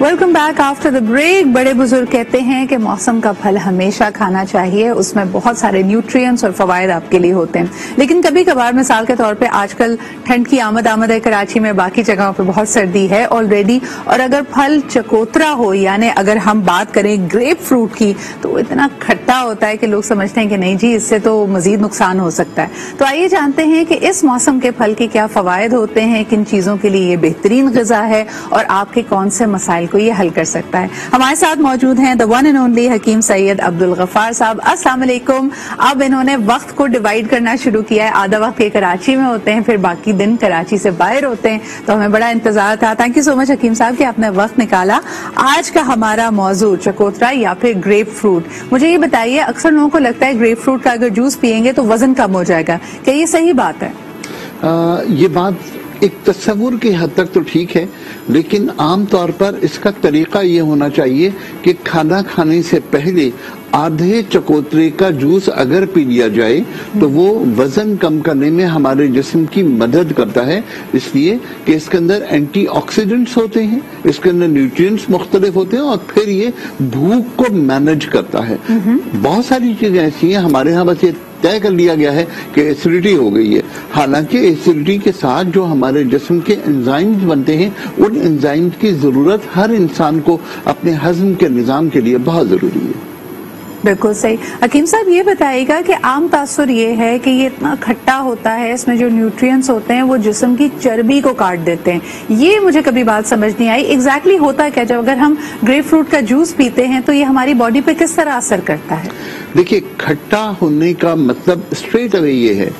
Welcome back after the break बड़े बुज़ुर्ग कहते हैं कि मौसम का फल हमेशा खाना चाहिए। उसमें बहुत सारे न्यूट्रिएंट्स और फवायद आपके लिए होते हैं। लेकिन कभी कभार मिसाल के तौर पे आजकल ठंड की आमद आमद है, कराची में बाकी जगहों पे बहुत सर्दी है ऑलरेडी और अगर फल चकोतरा हो, यानी अगर हम बात करें ग्रेप फ्रूट की तो इतना खट्टा होता है कि लोग समझते हैं कि नहीं जी, इससे तो मजीद नुकसान हो सकता है। तो आइए जानते हैं कि इस मौसम के फल के क्या फवायद होते हैं, किन चीज़ों के लिए ये बेहतरीन गजा है, और आपके कौन से मसाइल को ये हल कर सकता है। हमारे साथ मौजूद हैं द वन एंड ओनली हकीम सैयद अब्दुल गफार साहब। अस्सलाम वालेकुम। अब इन्होंने वक्त को डिवाइड करना शुरू किया है। आधा वक्त ये कराची में होते हैं फिर बाकी दिन कराची से बाहर होते हैं। तो हमें बड़ा इंतज़ार था। थैंक यू सो मच हकीम साहब कि आपने वक्त निकाला। आज का हमारा मौजू चकोतरा या फिर ग्रेप फ्रूट मुझे ये बताइए अक्सर लोगों को लगता है ग्रेप फ्रूट का अगर जूस पियेंगे तो वज़न कम हो जाएगा। क्या ये सही बात है? आ, ये बात एक तस्वुर की हद तक तो ठीक है, लेकिन आमतौर पर इसका तरीका ये होना चाहिए कि खाना खाने से पहले आधे चकोतरे का जूस अगर पी लिया जाए तो वो वज़न कम करने में हमारे जिस्म की मदद करता है। इसलिए कि इसके अंदर एंटीऑक्सीडेंट्स होते हैं इसके अंदर न्यूट्रिएंट्स मुख्तलिफ़ होते हैं और फिर ये भूख को मैनेज करता है। बहुत सारी चीज़ें ऐसी हैं हमारे यहाँ बस ये तय कर लिया गया है कि एसिडिटी हो गई है। हालाँकि एसिडिटी के साथ जो हमारे जिस्म के एंजाइम्स बनते हैं उन एंजाइम्स की ज़रूरत हर इंसान को अपने हजम के निज़ाम के लिए बहुत ज़रूरी है। बिल्कुल सही। हकीम साहब, ये बताइएगा कि आम तासुर ये है कि ये इतना खट्टा होता है, इसमें जो न्यूट्रिएंट्स होते हैं, वो जिस्म की चर्बी को काट देते हैं। ये मुझे कभी बात समझ नहीं आई। एग्जैक्टली exactly होता क्या जब अगर हम ग्रेप फ्रूट का जूस पीते हैं तो ये हमारी बॉडी पे किस तरह असर करता है? देखिए, खट्टा होने का मतलब स्ट्रेट अवे ये है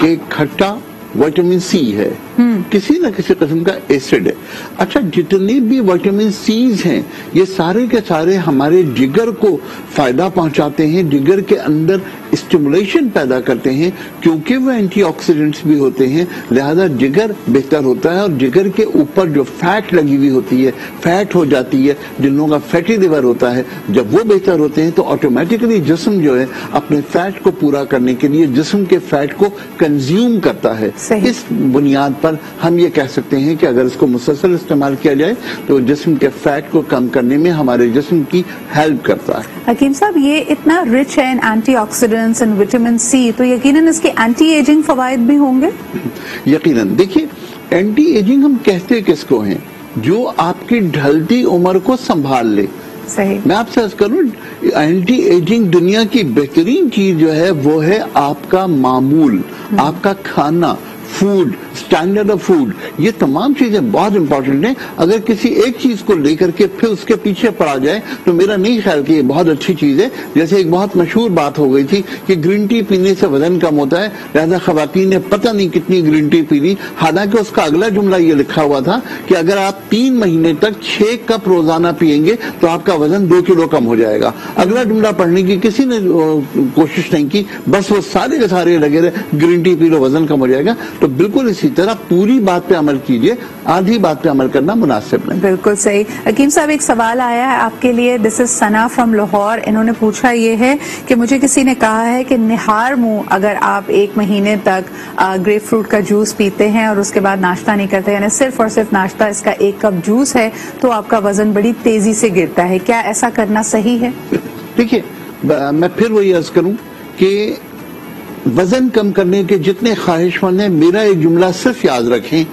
कि खट्टा वाइटामिन सी है। किसी न किसी किस्म का एसिड है। अच्छा जितने भी विटामिन सीज हैं ये सारे के सारे हमारे जिगर को फ़ायदा पहुंचाते हैं जिगर के अंदर स्टिमुलेशन पैदा करते हैं क्योंकि वो एंटीऑक्सीडेंट्स भी होते हैं लिहाजा जिगर बेहतर होता है और जिगर के ऊपर जो फैट लगी हुई होती है फैट हो जाती है जिन लोगों का फैटी लिवर होता है जब वो बेहतर होते हैं तो ऑटोमेटिकली जिसम जो है अपने फैट को पूरा करने के लिए जिसम के फैट को कंज्यूम करता है। इस बुनियाद पर हम ये कह सकते हैं कि अगर इसको मुसलसल इस्तेमाल किया जाए तो जिसम के फैट को कम करने में हमारे जिसम की हेल्प करता है। हकीम साहब ये इतना रिच है in antioxidants and vitamin C तो यकीनन इसके एंटी एजिंग फवायद भी होंगे? यकीनन। देखिए एंटी एजिंग हम कहते किसको हैं? जो आपकी ढलती उम्र को संभाल ले। सही। मैं आपसे अर्ज़ करूँ एंटी एजिंग दुनिया की बेहतरीन चीज़ जो है वो है आपका मामूल आपका खाना। फ़ूड स्टैंडर्ड ऑफ़ फ़ूड ये तमाम चीज़ें बहुत इंपॉर्टेंट हैं। अगर किसी एक चीज़ को लेकर के फिर उसके पीछे पड़ा जाए तो मेरा नहीं ख्याल कि ये बहुत अच्छी चीज़ है। जैसे एक बहुत मशहूर बात हो गई थी कि ग्रीन टी पीने से वज़न कम होता है। लिहाजा खातन ने पता नहीं कितनी ग्रीन टी पी ली। हालाँकि उसका अगला जुमला ये लिखा हुआ था कि अगर आप तीन महीने तक छह कप रोज़ाना पियेंगे तो आपका वज़न दो किलो कम हो जाएगा। अगला जुमला पढ़ने की किसी ने कोशिश नहीं की। बस वो सारे के सारे लगे रहे ग्रीन टी पी लो, वज़न कम हो जाएगा। तो बिल्कुल इसी तरह पूरी बात पे अमल कीजिए आधी बात पे अमल करना मुनासिब नहीं। बिल्कुल सही। हकीम साहब एक सवाल आया है आपके लिए। This is Sana from Lahore इन्होंने पूछा ये है कि मुझे किसी ने कहा है कि निहार मुँह अगर आप एक महीने तक ग्रेप फ्रूट का जूस पीते हैं और उसके बाद नाश्ता नहीं करते यानी सिर्फ़ और सिर्फ़ नाश्ता इसका एक कप जूस है तो आपका वज़न बड़ी तेज़ी से गिरता है। क्या ऐसा करना सही है? देखिए मैं फिर वही अर्ज़ करूँ कि वज़न कम करने के जितने ख्वाहिशमंद हैं मेरा एक जुमला सिर्फ़ याद रखें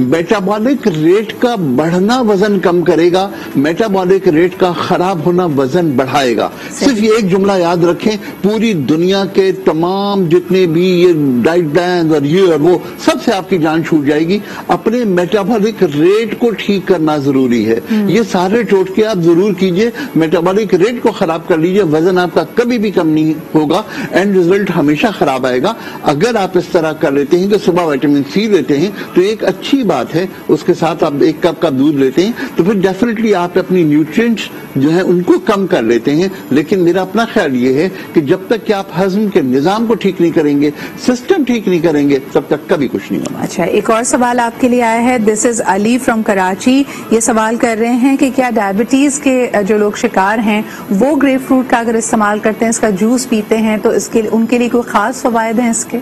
मेटाबॉलिक रेट का बढ़ना वज़न कम करेगा मेटाबॉलिक रेट का खराब होना वज़न बढ़ाएगा। सिर्फ़ ये एक जुमला याद रखें पूरी दुनिया के तमाम जितने भी ये डाइट प्लान और ये और वो सबसे आपकी जान छूट जाएगी। अपने मेटाबॉलिक रेट को ठीक करना ज़रूरी है। हम्म। ये सारे टोटके आप ज़रूर कीजिए। मेटाबॉलिक रेट को खराब कर लीजिए वज़न आपका कभी भी कम नहीं होगा एंड रिज़ल्ट हमेशा खराब आएगा। अगर आप इस तरह कर लेते हैं कि सुबह वाइटामिन सी लेते हैं तो एक अच्छी बात है, उसके साथ आप एक कप का दूध लेते हैं तो फिर डेफिनेटली आप अपनी न्यूट्रिएंट्स जो है उनको कम कर लेते हैं, लेकिन मेरा अपना ख्याल ये है कि जब तक कि आप हजम के निज़ाम को ठीक नहीं करेंगे सिस्टम ठीक नहीं करेंगे, तब तक कभी कुछ नहीं होना अच्छा एक और सवाल आपके लिए आया है this is Ali from Karachi ये सवाल कर रहे हैं कि क्या डायबिटीज़ के जो लोग शिकार हैं, वो ग्रेप फ्रूट का अगर इस्तेमाल करते हैं, इसका जूस पीते हैं तो इसके, उनके लिए कोई खास फवायद है इसके?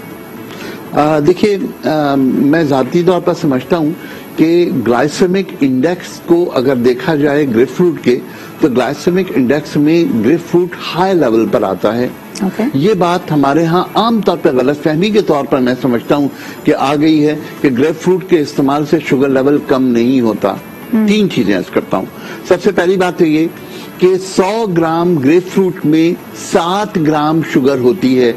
देखिए मैं जाती तौर पर समझता हूँ कि ग्लाइसेमिक इंडेक्स को अगर देखा जाए ग्रेप फ्रूट के तो ग्लाइसेमिक इंडेक्स में ग्रेप फ्रूट हाई लेवल पर आता है okay. ये बात हमारे यहाँ आमतौर पर गलत फहमी के तौर पर मैं समझता हूँ कि आ गई है कि ग्रेप फ्रूट के इस्तेमाल से शुगर लेवल कम नहीं होता hmm. तीन चीज़ें अर्ज़ करता हूँ सबसे पहली बात तो ये कि 100 ग्राम ग्रेप फ्रूट में 7 ग्राम शुगर होती है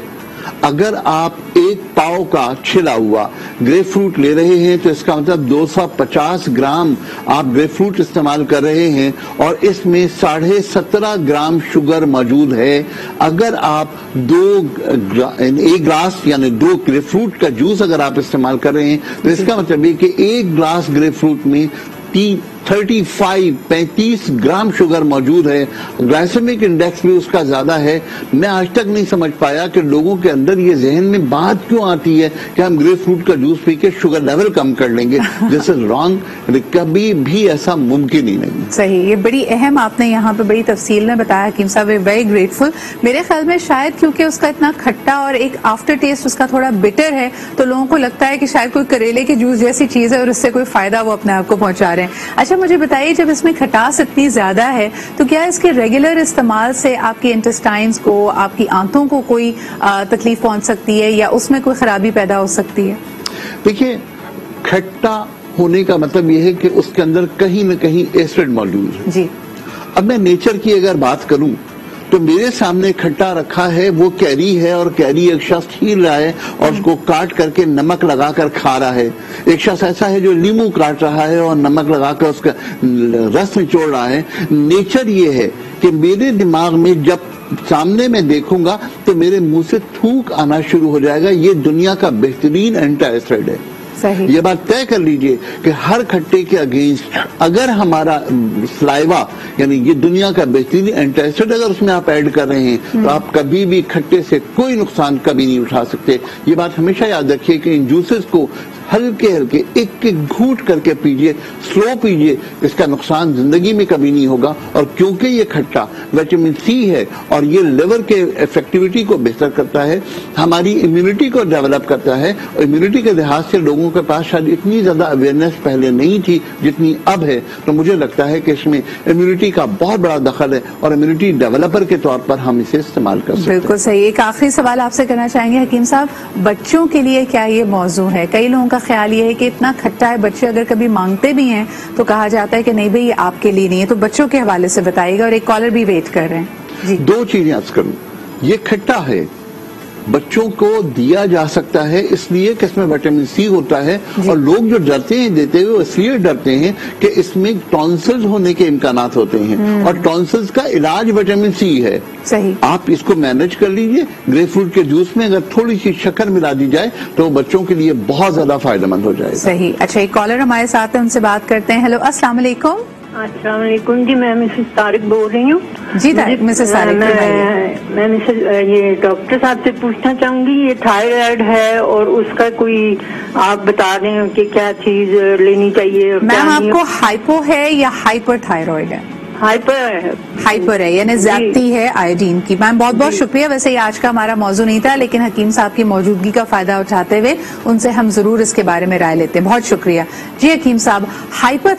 अगर आप एक पाव का छिला हुआ ग्रेप फ्रूट ले रहे हैं तो इसका मतलब 250 ग्राम आप ग्रेप फ्रूट इस्तेमाल कर रहे हैं और इसमें साढ़े सत्रह ग्राम शुगर मौजूद है। अगर आप दो एक ग्लास यानी दो ग्रेप फ्रूट का जूस अगर आप इस्तेमाल कर रहे हैं तो इसका मतलब है कि एक ग्लास ग्रेप फ्रूट में तीन थर्टी फाइव पैंतीस ग्राम शुगर मौजूद है। ग्लाइसेमिक इंडेक्स भी उसका ज़्यादा है। मैं आज तक नहीं समझ पाया कि लोगों के अंदर ये जहन में बात क्यों आती है कि हम ग्रेप फ्रूट का जूस पी के शुगर लेवल कम कर लेंगे। दिस इज़ रॉन्ग कभी भी ऐसा मुमकिन ही नहीं। सही। ये बड़ी अहम आपने यहाँ पे बड़ी तफसील ने बताया हकीम साहब वेरी ग्रेटफुल मेरे ख्याल में शायद क्योंकि उसका इतना खट्टा और एक आफ्टर टेस्ट उसका थोड़ा बिटर है तो लोगों को लगता है कि शायद कोई करेले के जूस जैसी चीज़ है और उससे कोई फ़ायदा वो अपने आप को पहुँचा रहे हैं। अच्छा अच्छा मुझे बताइए जब इसमें खटास इतनी ज़्यादा है तो क्या इसके रेगुलर इस्तेमाल से आपकी इंटेस्टाइन्स को आपकी आंतों को कोई तकलीफ़ पहुँच सकती है या उसमें कोई खराबी पैदा हो सकती है? देखिए खट्टा होने का मतलब यह है कि उसके अंदर कहीं ना कहीं एसिड मौजूद है। जी। अब मैं नेचर की अगर बात करूँ तो मेरे सामने खट्टा रखा है, वो कैरी है और कैरी एक शख्स छील रहा है और उसको काट करके नमक लगाकर खा रहा है। एक शख्स ऐसा है जो लींबू काट रहा है और नमक लगाकर उसका रस निचोड़ रहा है। नेचर ये है कि मेरे दिमाग में जब सामने में देखूँगा तो मेरे मुँह से थूक आना शुरू हो जाएगा। ये दुनिया का बेहतरीन एंटाइसड है। सही। ये बात तय कर लीजिए कि हर खट्टे के अगेंस्ट अगर हमारा स्लाइवा, यानी ये दुनिया का बेहतरीन एंटासिड अगर उसमें आप ऐड कर रहे हैं तो आप कभी भी खट्टे से कोई नुकसान कभी नहीं उठा सकते। ये बात हमेशा याद रखिए कि इन जूसेस को हल्के हल्के एक एक घूट करके पीजिए स्लो पीजिए इसका नुकसान ज़िंदगी में कभी नहीं होगा। और क्योंकि ये खट्टा विटामिन सी है और ये लिवर के इफेक्टिविटी को बेहतर करता है हमारी इम्यूनिटी को डेवलप करता है और इम्यूनिटी के लिहाज से लोगों के पास शायद इतनी ज़्यादा अवेयरनेस पहले नहीं थी जितनी अब है। तो मुझे लगता है कि इसमें इम्यूनिटी का बहुत बड़ा दखल है और इम्यूनिटी डेवलपर के तौर पर हम इसे इस्तेमाल कर सकते बिल्कुल सही। एक आखिरी सवाल आपसे करना चाहेंगे हकीम साहब बच्चों के लिए क्या ये मौजू है? कई लोगों का ख्याल ये है कि इतना खट्टा है, बच्चे अगर कभी मांगते भी हैं तो कहा जाता है कि नहीं भाई, ये आपके लिए नहीं है तो बच्चों के हवाले से बताइएगा और एक कॉलर भी वेट कर रहे हैं। जी। दो चीज़ें आज करूँ। ये खट्टा है बच्चों को दिया जा सकता है इसलिए कि इसमें विटामिन सी होता है और लोग जो डरते हैं देते हुए इसलिए डरते हैं कि इसमें टॉन्सिल्स होने के इम्कान होते हैं। हम्म। और टॉन्सिल्स का इलाज विटामिन सी है। सही। आप इसको मैनेज कर लीजिए। ग्रेप फ्रूट के जूस में अगर थोड़ी सी शक्कर मिला दी जाए तो बच्चों के लिए बहुत ज़्यादा फ़ायदेमंद हो जाए सही। अच्छा एक कॉलर हमारे साथ है उनसे बात करते हैं। हेलो अस्सलाम असलकुम जी मैं मिसेस तारिक बोल रही हूँ। जी मिसेस तारिक मैं मैं मिसेस ये डॉक्टर साहब से पूछना चाहूँगी ये थायराइड है और उसका कोई आप बता दें कि क्या चीज़ लेनी चाहिए मैम आपको हाइपो है या हाइपर थायराइड है? हाइपर है हाइपर है यानी ज्यादती है आयोडीन की। मैम बहुत बहुत शुक्रिया। वैसे ये आज का हमारा मौजू नहीं था लेकिन हकीम साहब की मौजूदगी का फ़ायदा उठाते हुए उनसे हम ज़रूर इसके बारे में राय लेते हैं। बहुत शुक्रिया। जी हकीम साहब हाइपर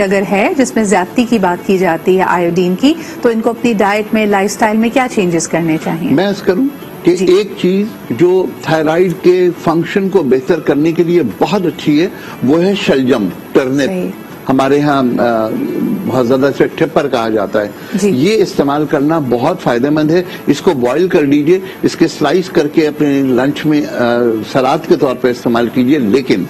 अगर है जिसमें ज्यादती की बात की जाती है आयोडीन की तो इनको अपनी डाइट में लाइफ में क्या चेंजेस करने चाहिए? मैं करूँ कि एक चीज़ जो थायराइड के फ़ंक्शन को बेहतर करने के लिए बहुत अच्छी है वो है शलजम टर्निप हमारे यहाँ बहुत ज़्यादा से टिप्पर कहा जाता है। ये इस्तेमाल करना बहुत फ़ायदेमंद है। इसको बॉईल कर लीजिए इसके स्लाइस करके अपने लंच में सलाद के तौर पर इस्तेमाल कीजिए। लेकिन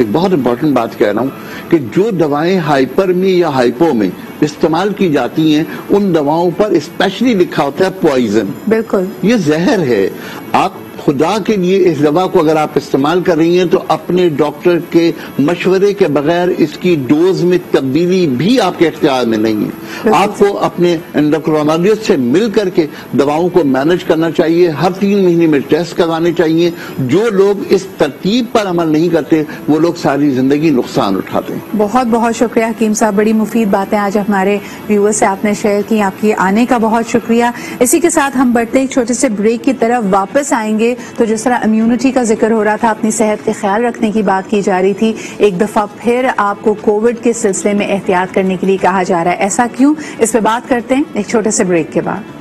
एक बहुत इंपॉर्टेंट बात कह रहा हूँ कि जो दवाएँ हाइपर में या हाइपो में इस्तेमाल की जाती हैं उन दवाओं पर स्पेशली लिखा होता है पॉइजन बिल्कुल। ये जहर है। आप खुदा के लिए इस दवा को अगर आप इस्तेमाल कर रही हैं तो अपने डॉक्टर के मशवरे के बगैर इसकी डोज में तब्दीली भी आपके अख्तियार में नहीं है। आपको अपने एंडोक्रोनोलॉजिस्ट से मिल करके दवाओं को मैनेज करना चाहिए हर तीन महीने में टेस्ट करवाने चाहिए। जो लोग इस तरतीब पर अमल नहीं करते वो लोग सारी ज़िंदगी नुकसान उठाते हैं। बहुत बहुत शुक्रिया हकीम साहब। बड़ी मुफीद बातें आज हमारे व्यूअर से आपने शेयर की आपकी आने का बहुत शुक्रिया। इसी के साथ हम बढ़ते एक छोटे से ब्रेक की तरफ़ वापस आएँगे। देखेंगे तो जिस तरह इम्यूनिटी का ज़िक्र हो रहा था, अपनी सेहत के ख्याल रखने की बात की जा रही थी, एक दफ़ा फिर आपको कोविड के सिलसिले में एहतियात करने के लिए कहा जा रहा है। ऐसा क्यों? इस पर बात करते हैं एक छोटे से ब्रेक के बाद।